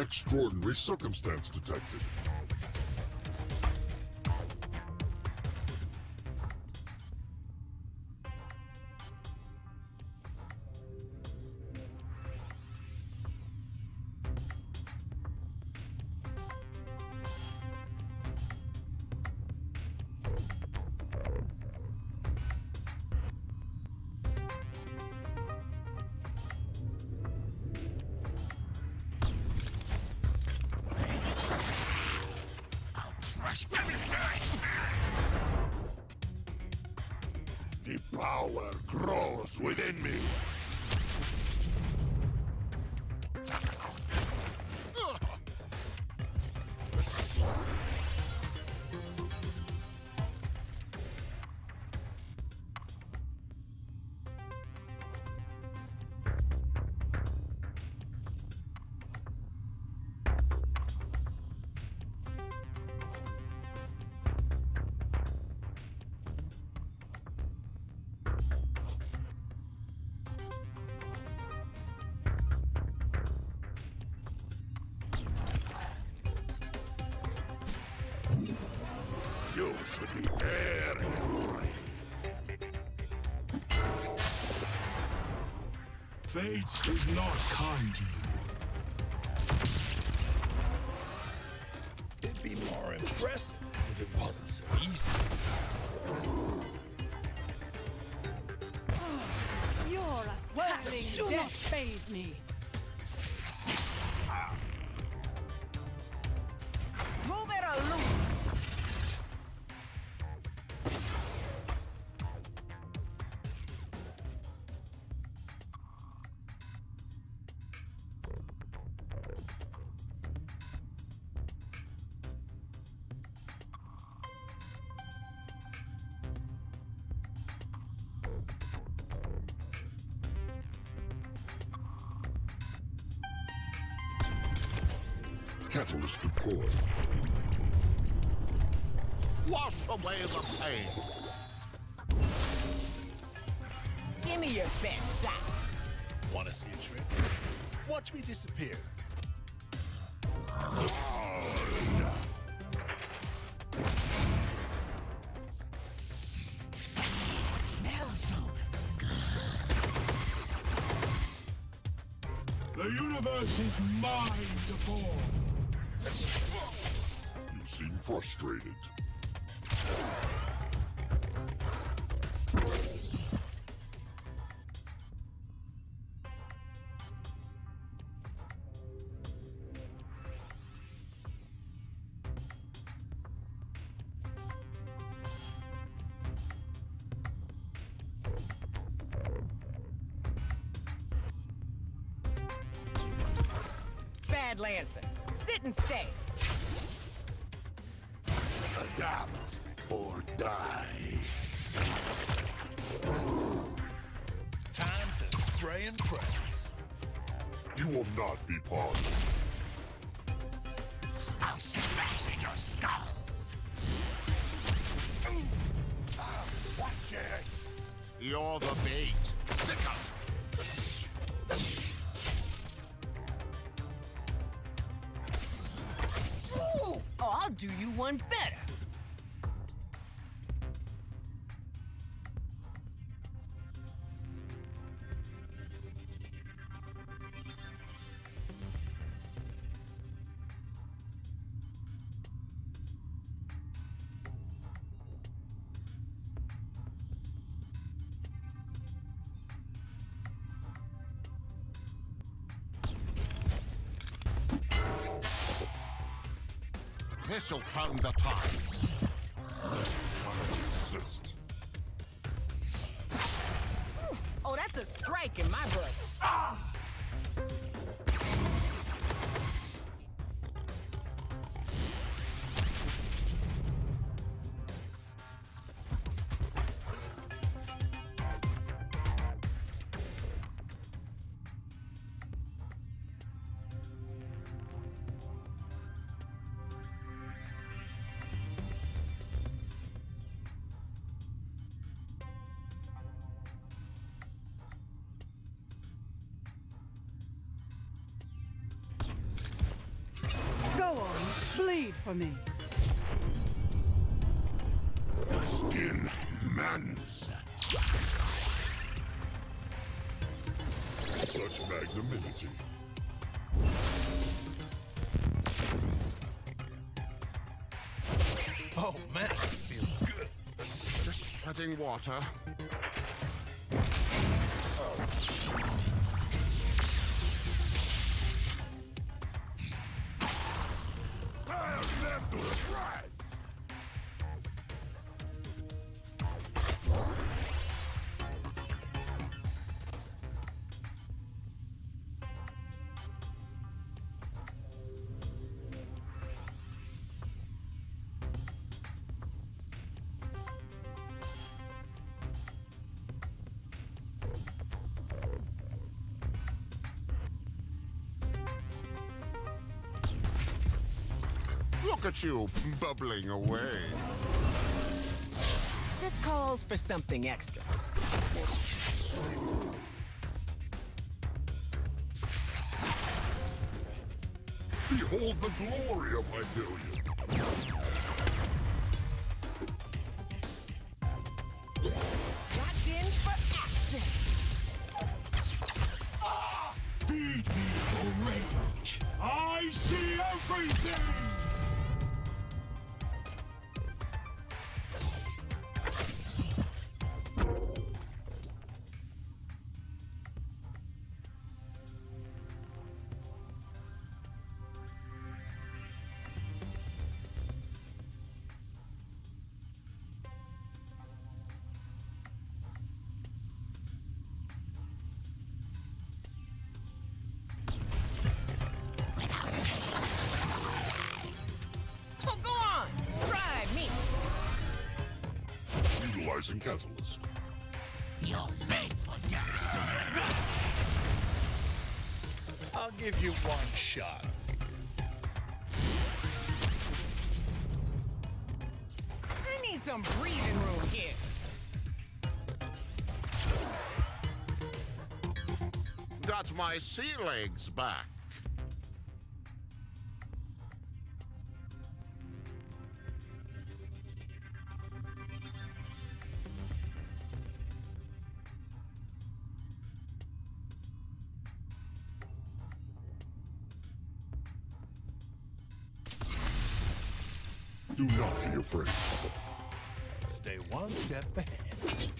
Extraordinary circumstance detected. The power grows within me. You should be very worried. Fate is not kind to you. It'd be more impressive if it wasn't so easy. Your attacking death phase me. Catalyst deployed. Wash away the pain. Give me your best shot. Wanna see a trick? Watch me disappear. Smell some. The universe is mine to form. Frustrated. Die. Time to spray and pray. You will not be pardoned. I'll smash in your skulls. Watch it! You're the bait. Sick up. Oh, I'll do you one better. This'll turn the tide. Bleed for me. The skin mans. Such magnanimity. Oh man, I feel good. Just treading water. Look at you, bubbling away. This calls for something extra. Behold the glory of my billion. Locked in for action. Feed me your rage. I see everything! Utilizing catalyst. You're made for death soon. I'll give you one shot. I need some breathing room here. Got my sea legs back. Afraid. Stay one step ahead.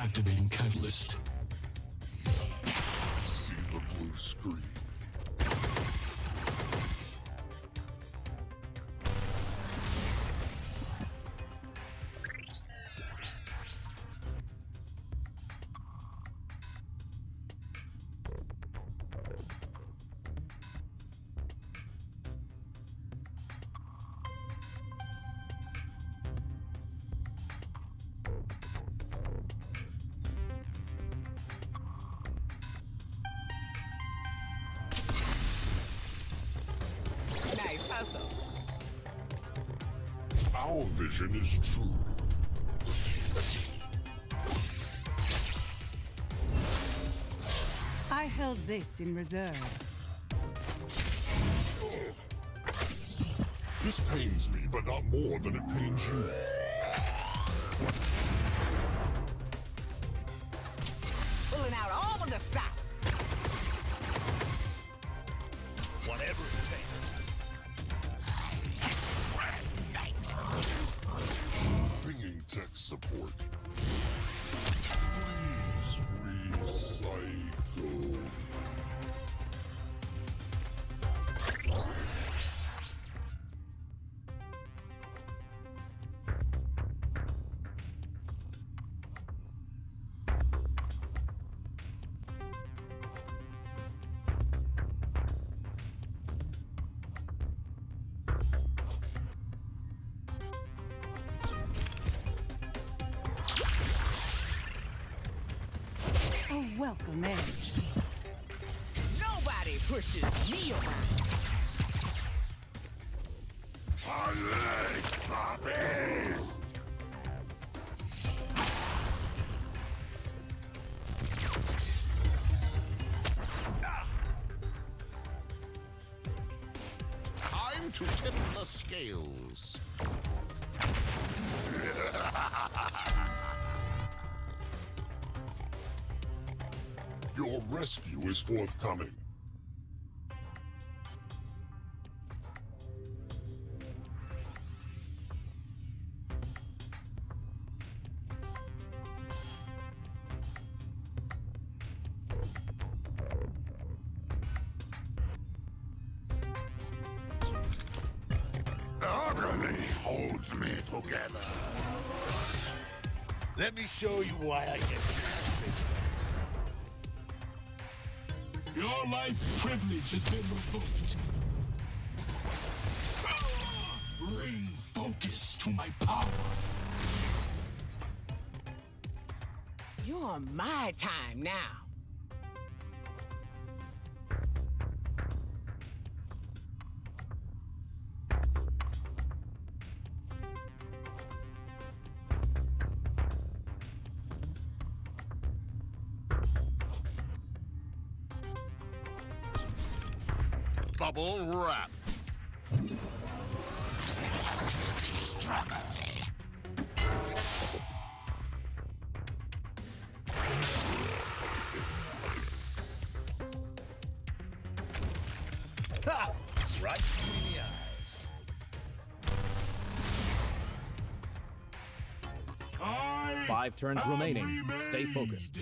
Activating catalyst. See the blue screen. Nice hustle. Our vision is true. I held this in reserve. This pains me, but not more than it pains you. Welcome edge. Nobody pushes me around. My legs, puppies! Time to tip the scales. Your rescue is forthcoming. Holds me together. Let me show you why I get Your life privilege has been revoked. Bring focus to my power. You're on my time now. Bubble wrap. Struggle. Ha! Right between the eyes. Five turns remaining. Stay focused.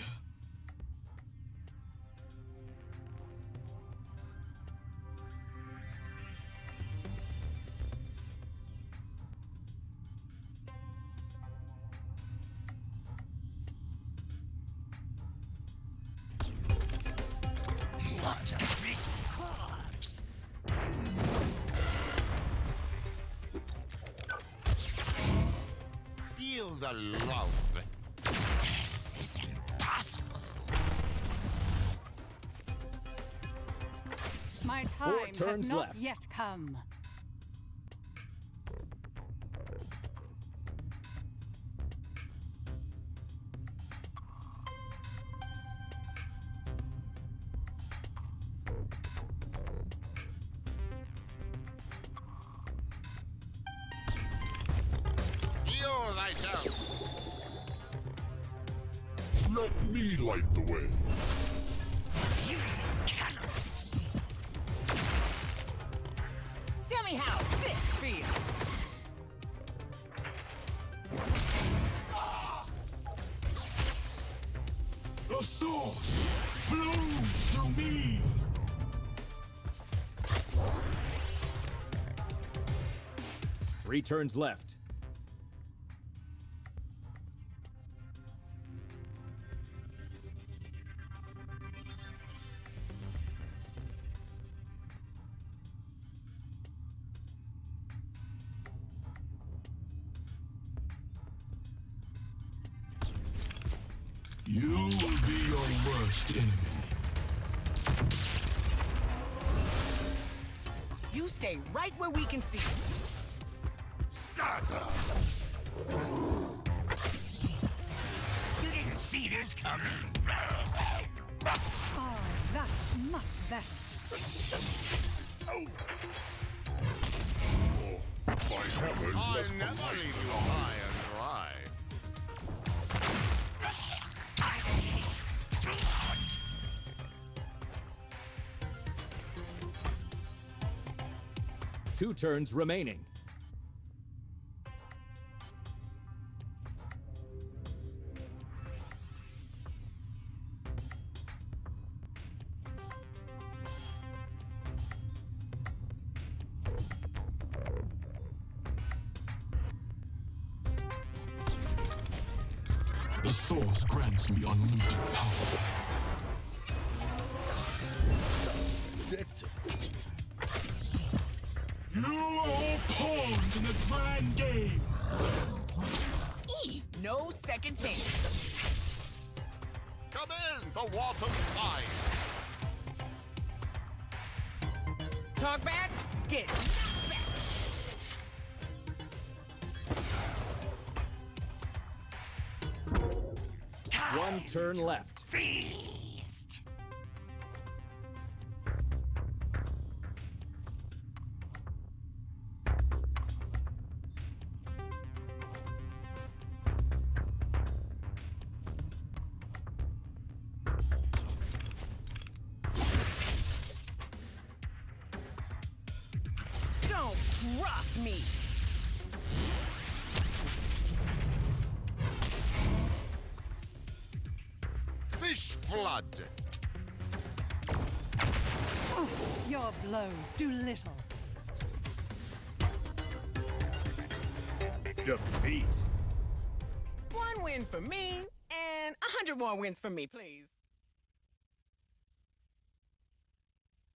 The love. This is impossible. My Four time has not left. yet come. Let me light the way. Using catalyst. Tell me how this feels. The source flows through me. Three turns left. Worst enemy. You stay right where we can see you. Scatter. You didn't see this coming. Oh, that's much better. My hammer's I less never polite leave you high and dry. Two turns remaining. The source grants me unlimited power. You are all pawns in the grand game. E, no second chance. Come in, the water's fine. Talk back, get knocked back. One turn left. Feast. Trust me. Fish flood. Your blows do little. Defeat. One win for me, and a hundred more wins for me, please.